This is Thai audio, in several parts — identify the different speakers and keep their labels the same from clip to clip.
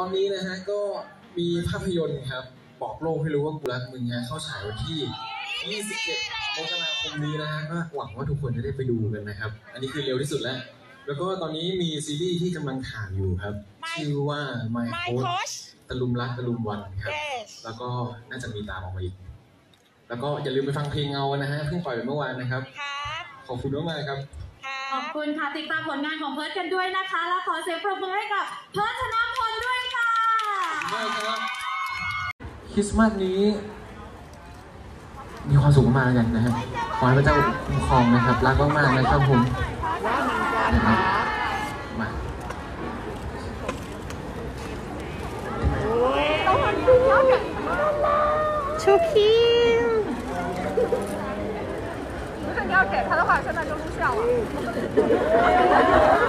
Speaker 1: ตอนนี้นะฮะก็มีภาพยนตร์ครับ บอกโลกให้รู้ว่ากูรักมึงฮะเข้าฉายวันที่ 27มกราคมนี้นะฮะก็หวังว่าทุกคนจะได้ไปดูกันนะครับ อันนี้คือเร็วที่สุดแล้ว แล้วก็ตอนนี้มีซีรีส์ที่กำลังถ่ายอยู่ครับ
Speaker 2: My-
Speaker 1: ชื่อว่า My
Speaker 2: My
Speaker 1: Coach
Speaker 2: Coach
Speaker 1: ตะลุมรักตะลุมวันครับ
Speaker 2: yes
Speaker 1: แล้วก็น่าจะมีตามออกมาอีก แล้วก็อย่าลืมไปฟังเพลงเงากันนะฮะเพิ่งปล่อยไปเมื่อวานนะครับ
Speaker 2: ครับ
Speaker 1: ขอบคุณมากๆครับ
Speaker 2: ครั
Speaker 3: ขอบบคุณค่ะติดตามผลงานของเพิร์ดกันด้วยนะคะ และขอเสียงปรบมือให้กับเพิร์ดธนพลด้วยค่ะ
Speaker 1: มากครับค ริสต์มาสนี้ มีความสุขมากๆกันนะฮะขอให้พระเจ้าคุ้มครองนะครับ รักมากๆนะครับผมนะครับมา
Speaker 2: ชูคิว
Speaker 4: 不是你要给他的话，现在就录像了。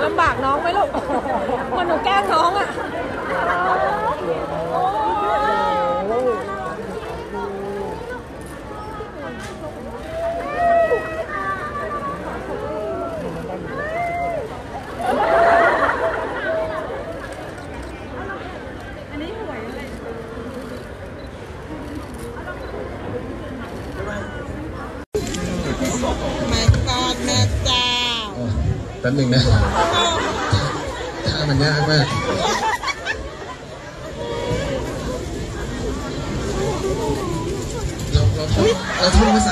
Speaker 2: ลำบากน้องไหมลูก แป๊
Speaker 1: บนึงนะถ้ามันยากมากเราเราเราพูดภาษา